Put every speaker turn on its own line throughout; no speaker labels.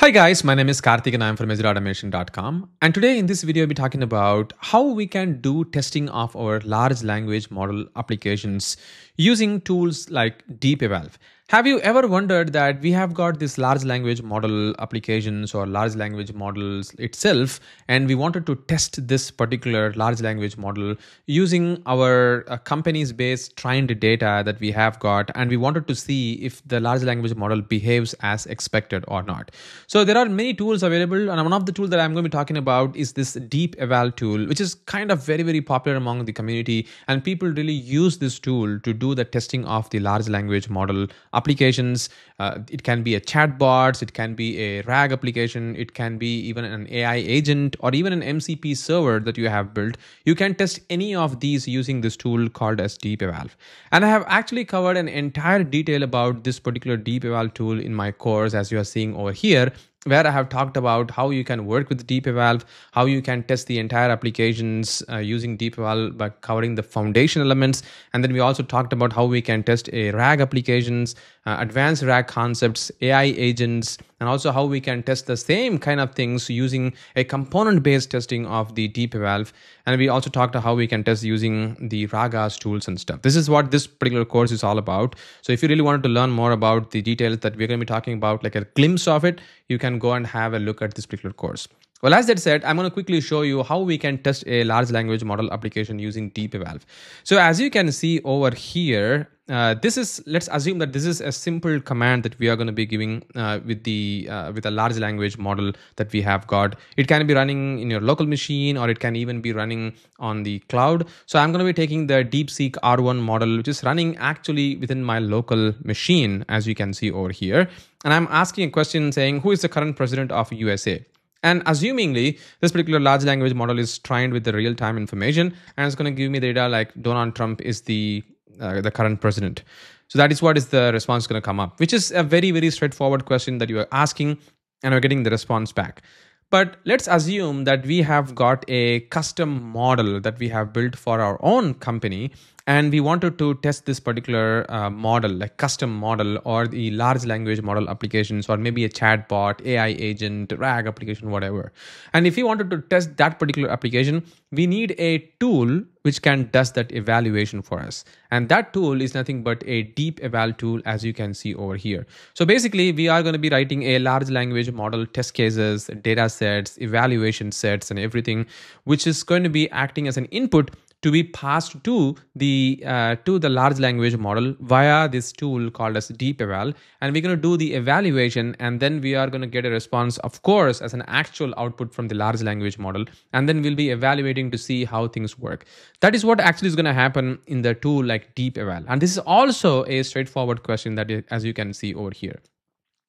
Hi guys, my name is Karthik and I'm from ExecuteAutomation.com. And today in this video, I'll be talking about how we can do testing of our large language model applications using tools like DeepEval. Have you ever wondered that we have got this large language model applications or large language models itself, and we wanted to test this particular large language model using our uh, company's base trained data that we have got, and we wanted to see if the large language model behaves as expected or not. So there are many tools available, and one of the tools that I'm going to be talking about is this DeepEval tool, which is kind of very, very popular among the community, and people really use this tool to do the testing of the large language model applications. Uh, it can be a chatbot, it can be a RAG application, it can be even an AI agent or even an MCP server that you have built. You can test any of these using this tool called as DeepEval. And I have actually covered an entire detail about this particular DeepEval tool in my course as you are seeing over here where I have talked about how you can work with DeepEval, how you can test the entire applications uh, using DeepEval by covering the foundation elements. And then we also talked about how we can test a RAG applications, uh, advanced RAG concepts, AI agents, and also how we can test the same kind of things using a component-based testing of the DeepEval. And we also talked about how we can test using the Ragas tools and stuff. This is what this particular course is all about. So if you really wanted to learn more about the details that we're going to be talking about, like a glimpse of it, you can go and have a look at this particular course. Well, as that said, I'm going to quickly show you how we can test a large language model application using DeepEval. So as you can see over here, uh, this is let's assume that this is a simple command that we are going to be giving uh, with the uh, with a large language model that we have got. It can be running in your local machine or it can even be running on the cloud. So i'm going to be taking the deepseek r1 model which is running actually within my local machine as you can see over here. And i'm asking a question saying who is the current president of usa and assumingly, this particular large language model is trained with the real time information and it's going to give me data like Donald Trump is the uh, the current president. So that is what is the response going to come up, which is a very, very straightforward question that you are asking and we're getting the response back. But let's assume that we have got a custom model that we have built for our own company and we wanted to test this particular uh, model like custom model or the large language model applications or maybe a chatbot ai agent rag application whatever. And if we wanted to test that particular application we need a tool which can does that evaluation for us. And that tool is nothing but a DeepEval tool as you can see over here. So basically we are going to be writing a large language model test cases data sets evaluation sets and everything which is going to be acting as an input to be passed to the uh, to the large language model via this tool called as DeepEval and we're going to do the evaluation and then we are going to get a response of course as an actual output from the large language model. And then we'll be evaluating to see how things work. That is what actually is going to happen in the tool like DeepEval and this is also a straightforward question that as you can see over here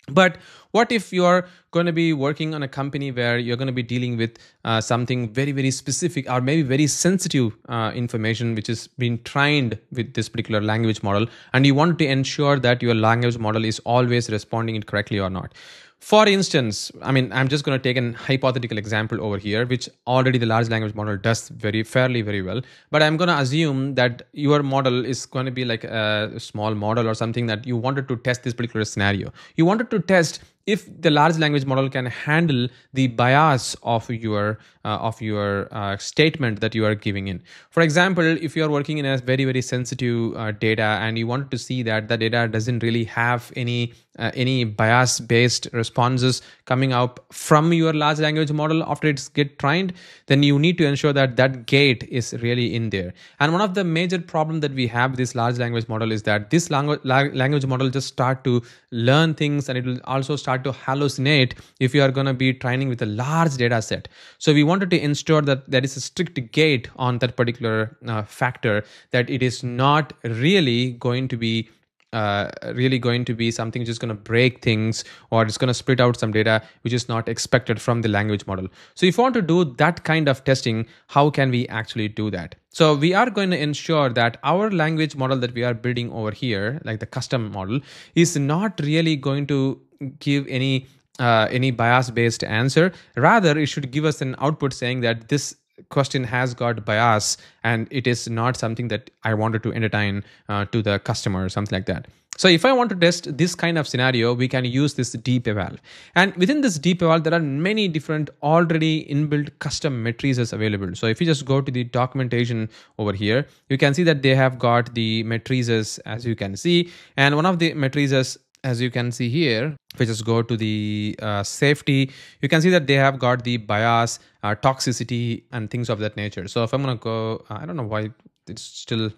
but what if you're going to be working on a company where you're going to be dealing with uh, something very, very specific or maybe very sensitive uh, information which has been trained with this particular language model, and you want to ensure that your language model is always responding it correctly or not? For instance, I mean, I'm just going to take an hypothetical example over here, which already the large language model does very fairly very well. But I'm going to assume that your model is going to be like a small model or something that you wanted to test this particular scenario. You wanted to test if the large language model can handle the bias of your of your uh, statement that you are giving in for example if you are working in a very very sensitive uh, data and you want to see that the data doesn't really have any uh, any bias based responses coming up from your large language model after it's get trained then you need to ensure that that gate is really in there and one of the major problem that we have with this large language model is that this language language model just start to learn things and it will also start start to hallucinate if you are going to be training with a large data set. So we wanted to ensure that there is a strict gate on that particular uh, factor that it is not really going to be uh, really going to be something just going to break things or it's going to split out some data which is not expected from the language model. So if you want to do that kind of testing, how can we actually do that? So we are going to ensure that our language model that we are building over here, like the custom model, is not really going to give any uh, any bias based answer rather it should give us an output saying that this question has got bias and it is not something that I wanted to entertain uh, to the customer or something like that. So if I want to test this kind of scenario, we can use this deep eval. And within this deep eval, there are many different already inbuilt custom matrices available. So if you just go to the documentation over here, you can see that they have got the matrices as you can see. And one of the matrices as you can see here if we just go to the uh, safety you can see that they have got the bias uh, toxicity and things of that nature. So if i'm gonna go uh, i don't know why it's still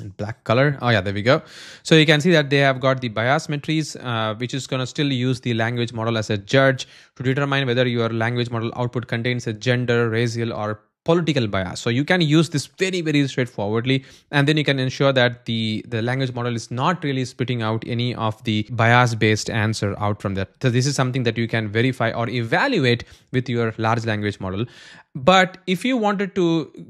in black color. Oh yeah there we go. So you can see that they have got the bias matrice uh, which is going to still use the language model as a judge to determine whether your language model output contains a gender racial or political bias. So you can use this very, very straightforwardly, and then you can ensure that the, the language model is not really spitting out any of the bias-based answer out from that. So this is something that you can verify or evaluate with your large language model. But if you wanted to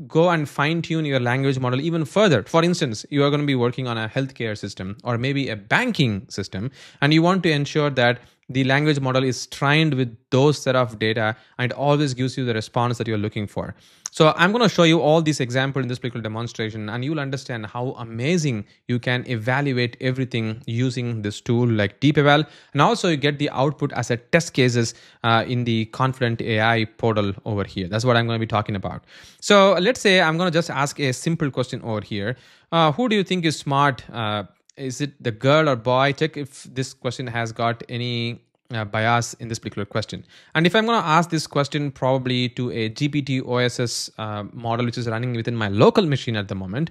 go and fine tune your language model even further, for instance, you are going to be working on a healthcare system or maybe a banking system, and you want to ensure that the language model is trained with those set of data and it always gives you the response that you're looking for. So I'm going to show you all these examples in this particular demonstration and you'll understand how amazing you can evaluate everything using this tool like DeepEval. And also you get the output as a test cases uh, in the Confident AI portal over here. That's what I'm going to be talking about. So let's say I'm going to just ask a simple question over here. Uh, who do you think is smart? Uh, is it the girl or boy? Check if this question has got any uh, bias in this particular question. And if I'm going to ask this question probably to a GPT OSS uh, model, which is running within my local machine at the moment,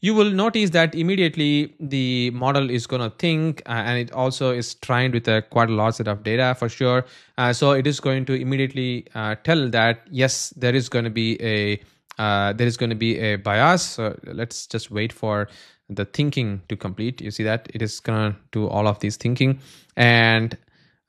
you will notice that immediately the model is going to think uh, and it also is trained with a quite a large set of data for sure. Uh, so it is going to immediately uh, tell that, yes, there is going to be a uh, there is going to be a bias. So let's just wait for the thinking to complete. You see that? It is to do all of these thinking. And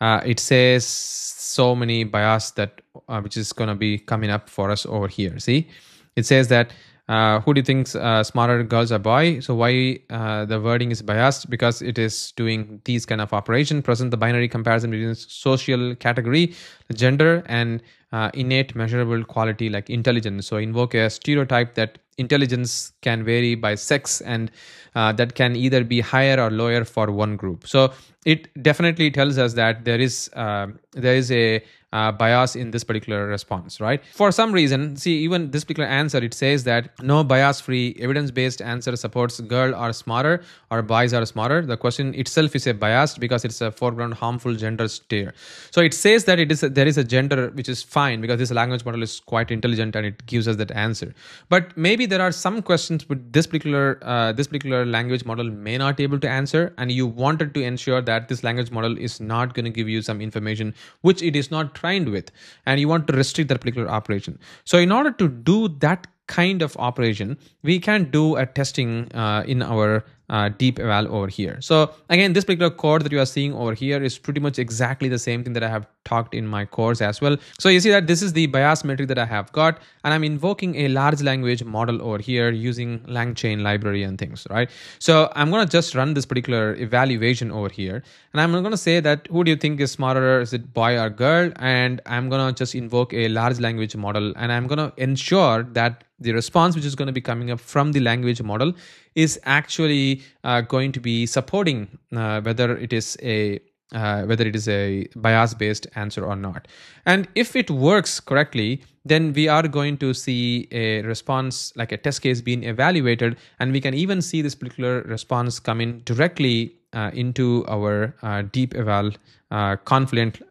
uh, it says so many bias that uh, which is to be coming up for us over here. See? It says that uh, who do you think uh, smarter girls or boy? So why uh, the wording is biased? Because it is doing these kind of operation. Present the binary comparison between social category gender and uh, innate measurable quality like intelligence so invoke a stereotype that intelligence can vary by sex and uh, that can either be higher or lower for one group so it definitely tells us that there is uh, there is a uh, bias in this particular response, right? For some reason, see, even this particular answer, it says that no bias free evidence based answer supports girl are smarter or boys are smarter. The question itself is a biased because it's a foreground harmful gender steer. So it says that it is a, there is a gender which is fine because this language model is quite intelligent and it gives us that answer. But maybe there are some questions with this particular uh, this particular language model may not be able to answer, and you wanted to ensure that this language model is not going to give you some information which it is not trained with and you want to restrict that particular operation so in order to do that kind of operation we can do a testing uh, in our uh, deep eval over here. So again, this particular code that you are seeing over here is pretty much exactly the same thing that I have talked in my course as well. So you see that this is the bias metric that I have got and I'm invoking a large language model over here using LangChain library and things, right? So I'm going to just run this particular evaluation over here and I'm going to say that who do you think is smarter? Is it boy or girl? And I'm going to just invoke a large language model and I'm going to ensure that the response which is going to be coming up from the language model is actually uh, going to be supporting uh, whether it is a uh, whether it is a bias based answer or not. And if it works correctly then we are going to see a response like a test case being evaluated and we can even see this particular response coming directly uh, into our uh, deep eval uh, confident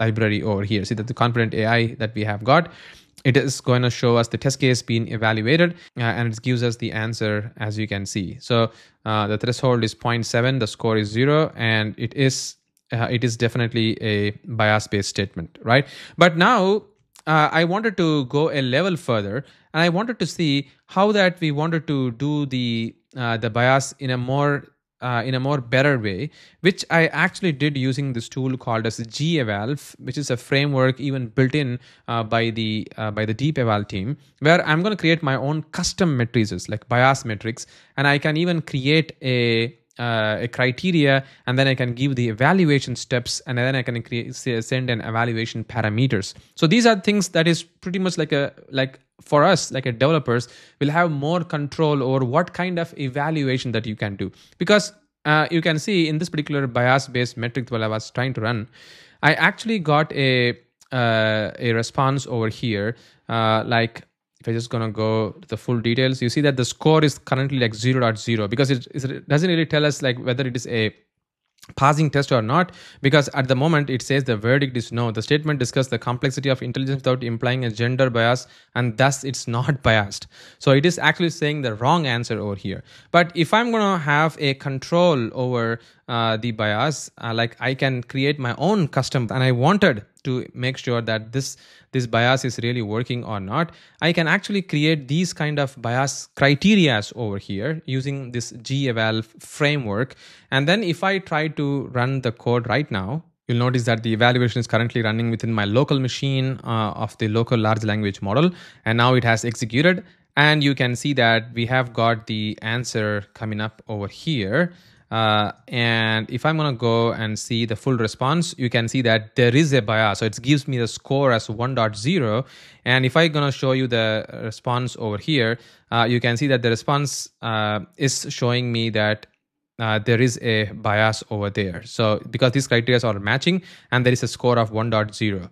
library over here. See that the Confident AI that we have got it is going to show us the test case being evaluated uh, and it gives us the answer as you can see. So uh, the threshold is 0.7, the score is zero, and it is uh, it is definitely a bias based statement, right? But now uh, I wanted to go a level further and I wanted to see how that we wanted to do the uh, the bias in a more uh, in a more better way, which I actually did using this tool called as GEval, which is a framework even built in uh, by the uh, by the DeepEval team, where I'm going to create my own custom matrices like bias metrics, and I can even create a uh, a criteria and then I can give the evaluation steps and then I can create, send an evaluation parameters. So these are things that is pretty much like a like for us like a developers will have more control over what kind of evaluation that you can do. Because uh, you can see in this particular bias based metric while i was trying to run i actually got a uh, a response over here. Uh, like if i just gonna go to the full details you see that the score is currently like 0.0 .0 because it, it doesn't really tell us like whether it is a passing test or not because at the moment it says the verdict is no. The statement discusses the complexity of intelligence without implying a gender bias and thus it's not biased. So it is actually saying the wrong answer over here. But if i'm going to have a control over uh, the bias uh, like i can create my own custom and i wanted to make sure that this this bias is really working or not i can actually create these kind of bias criterias over here using this geval framework. And then if i try to run the code right now you'll notice that the evaluation is currently running within my local machine uh, of the local large language model and now it has executed. And you can see that we have got the answer coming up over here uh, and if I'm going to go and see the full response, you can see that there is a bias. So it gives me the score as 1.0. And if I'm going to show you the response over here, uh, you can see that the response uh, is showing me that uh, there is a bias over there. So because these criteria are matching and there is a score of 1.0,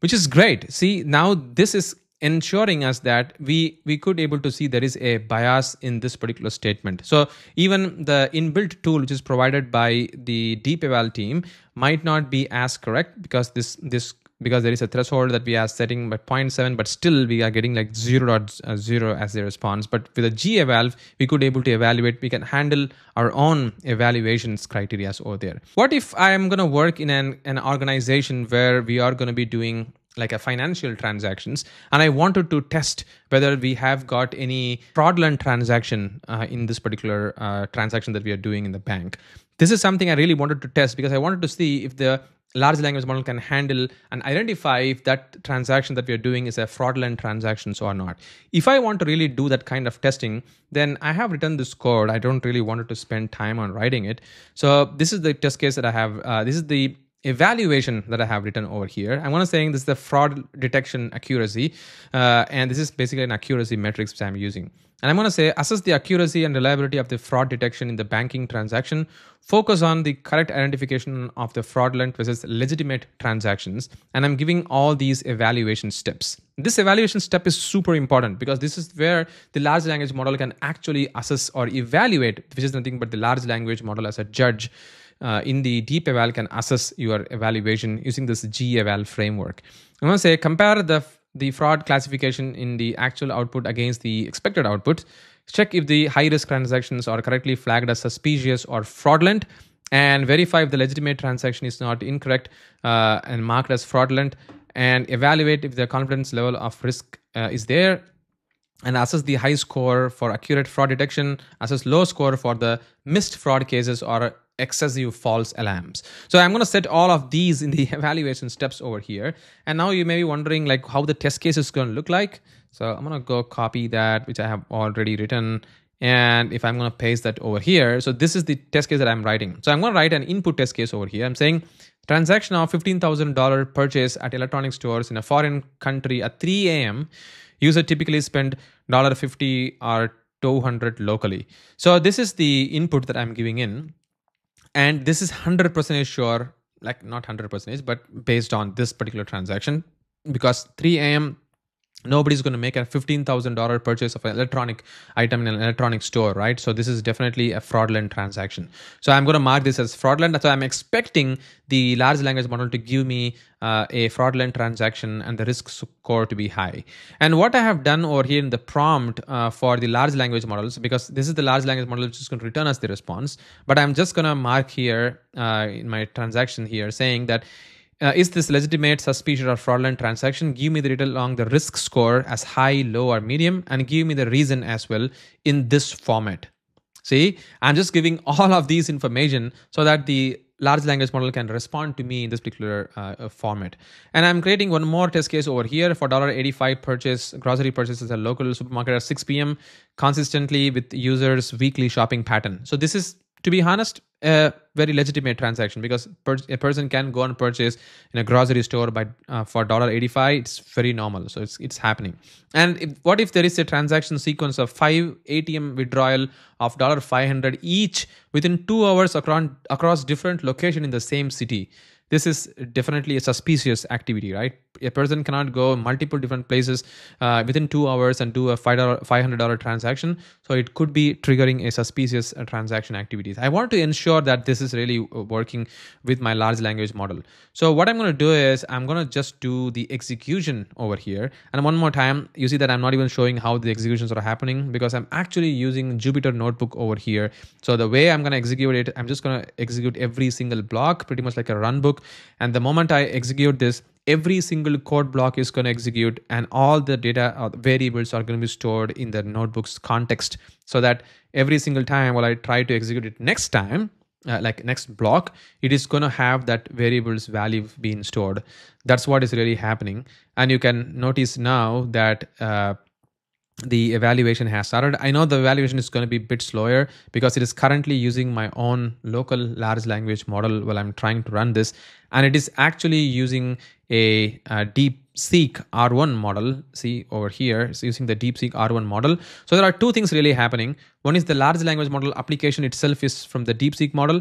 which is great. See, now this is ensuring us that we we could able to see there is a bias in this particular statement. So even the inbuilt tool which is provided by the deep eval team might not be as correct because this this because there is a threshold that we are setting by 0.7 but still we are getting like uh, 0.0 as a response. But with a g eval we could able to evaluate we can handle our own evaluations criteria over there. What if i am going to work in an, an organization where we are going to be doing like a financial transactions and i wanted to test whether we have got any fraudulent transaction uh, in this particular uh, transaction that we are doing in the bank. This is something i really wanted to test because i wanted to see if the large language model can handle and identify if that transaction that we are doing is a fraudulent transactions or not. If i want to really do that kind of testing then i have written this code. I don't really wanted to spend time on writing it. So this is the test case that i have uh, this is the evaluation that I have written over here. I'm going to saying this is the fraud detection accuracy. Uh, and this is basically an accuracy metrics which I'm using. And I'm going to say assess the accuracy and reliability of the fraud detection in the banking transaction. Focus on the correct identification of the fraudulent versus legitimate transactions. And I'm giving all these evaluation steps. This evaluation step is super important because this is where the large language model can actually assess or evaluate, which is nothing but the large language model as a judge uh, in the deep eval can assess your evaluation using this G eval framework. I'm going to say compare the the fraud classification in the actual output against the expected output. Check if the high risk transactions are correctly flagged as suspicious or fraudulent, and verify if the legitimate transaction is not incorrect uh, and marked as fraudulent, and evaluate if the confidence level of risk uh, is there and assess the high score for accurate fraud detection, assess low score for the missed fraud cases or excessive false alarms. So I'm going to set all of these in the evaluation steps over here. And now you may be wondering like how the test case is going to look like. So I'm going to go copy that, which I have already written. And if I'm going to paste that over here, so this is the test case that I'm writing. So I'm going to write an input test case over here. I'm saying transaction of $15,000 purchase at electronic stores in a foreign country at 3 a.m. User typically spend $50 or 200 locally. So this is the input that I'm giving in and this is 100% sure like not 100% but based on this particular transaction because 3 a.m nobody's going to make a $15000 purchase of an electronic item in an electronic store right? So this is definitely a fraudulent transaction. So i'm going to mark this as fraudulent. So i'm expecting the large language model to give me uh, a fraudulent transaction and the risk score to be high. And what i have done over here in the prompt uh, for the large language models because this is the large language model which is going to return us the response but i'm just going to mark here uh, in my transaction here saying that uh, is this legitimate, suspicious, or fraudulent transaction? Give me the detail along the risk score as high, low, or medium, and give me the reason as well in this format. See, I'm just giving all of these information so that the large language model can respond to me in this particular uh, uh format. And I'm creating one more test case over here for $85 purchase, grocery purchases at local supermarket at 6 p.m. consistently with users' weekly shopping pattern. So this is to be honest, a very legitimate transaction because per- a person can go and purchase in a grocery store by uh, for dollar eighty five. It's very normal, so it's it's happening. And if, what if there is a transaction sequence of five ATM withdrawal of dollar five hundred each within two hours across across different location in the same city? This is definitely a suspicious activity right? A person cannot go multiple different places uh, within two hours and do a $500 transaction. So it could be triggering a suspicious uh, transaction activities. I want to ensure that this is really uh, working with my large language model. So what i'm going to do is i'm going to just do the execution over here. And one more time you see that i'm not even showing how the executions are happening because i'm actually using jupyter notebook over here. So the way i'm going to execute it i'm just going to execute every single block pretty much like a run book and the moment i execute this every single code block is going to execute and all the data uh, variables are going to be stored in the notebook's context so that every single time while i try to execute it next time uh, like next block it is going to have that variables value being stored. That's what is really happening. And you can notice now that uh, the evaluation has started. I know the evaluation is going to be a bit slower because it is currently using my own local large language model while I'm trying to run this. And it is actually using a, a DeepSeek R1 model. See over here, it's using the DeepSeek R1 model. So there are two things really happening. One is the large language model application itself is from the DeepSeek model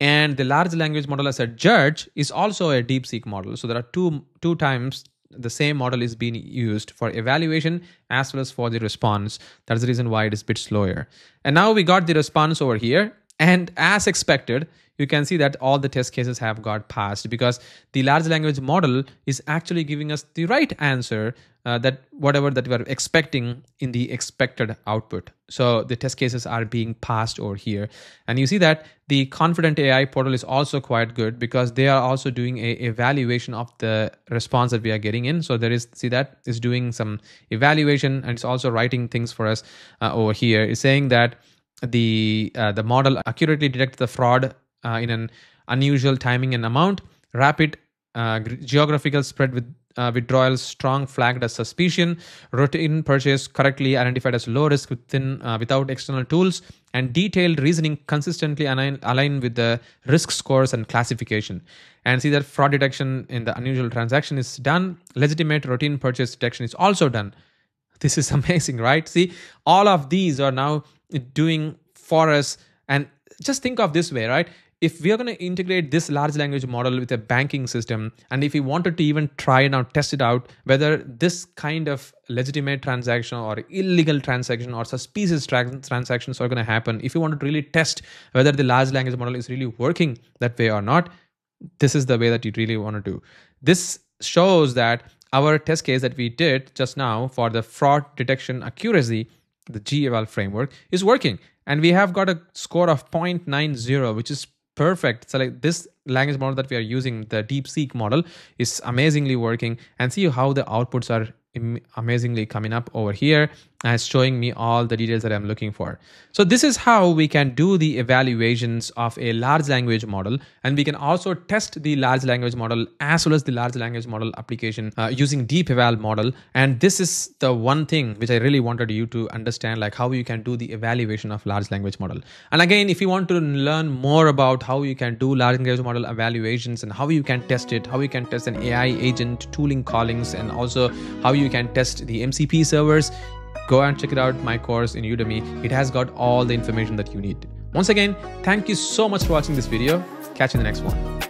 and the large language model as a judge is also a DeepSeek model. So there are two two times the same model is being used for evaluation as well as for the response. That's the reason why it is a bit slower. And now we got the response over here. And as expected, you can see that all the test cases have got passed because the large language model is actually giving us the right answer uh, that whatever that we are expecting in the expected output. So the test cases are being passed over here. And you see that the confident AI portal is also quite good because they are also doing a evaluation of the response that we are getting in. So there is, see that is doing some evaluation and it's also writing things for us uh, over here. It's saying that the uh, the model accurately detects the fraud uh, in an unusual timing and amount, rapid uh, geographical spread with uh, withdrawals strong flagged as suspicion, routine purchase correctly identified as low risk within uh, without external tools, and detailed reasoning consistently align, align with the risk scores and classification. And see that fraud detection in the unusual transaction is done. Legitimate routine purchase detection is also done. This is amazing, right? See, all of these are now doing for us. And just think of this way, right? If we are going to integrate this large language model with a banking system, and if we wanted to even try now test it out, whether this kind of legitimate transaction or illegal transaction or suspicious tra- transactions are going to happen, if you wanted to really test whether the large language model is really working that way or not, this is the way that you really want to do. This shows that our test case that we did just now for the fraud detection accuracy, the GEval framework, is working. And we have got a score of 0.90, which is perfect. So like this language model that we are using, the DeepSeek model, is amazingly working. And see how the outputs are amazingly coming up over here and showing me all the details that I'm looking for. So this is how we can do the evaluations of a large language model. And we can also test the large language model as well as the large language model application uh, using deep eval model. And this is the one thing which I really wanted you to understand, like how you can do the evaluation of large language model. And again, if you want to learn more about how you can do large language model evaluations and how you can test it, how you can test an AI agent tooling callings, and also how you can test the MCP servers, go and check it out my course in udemy. It has got all the information that you need. Once again thank you so much for watching this video. Catch you in the next one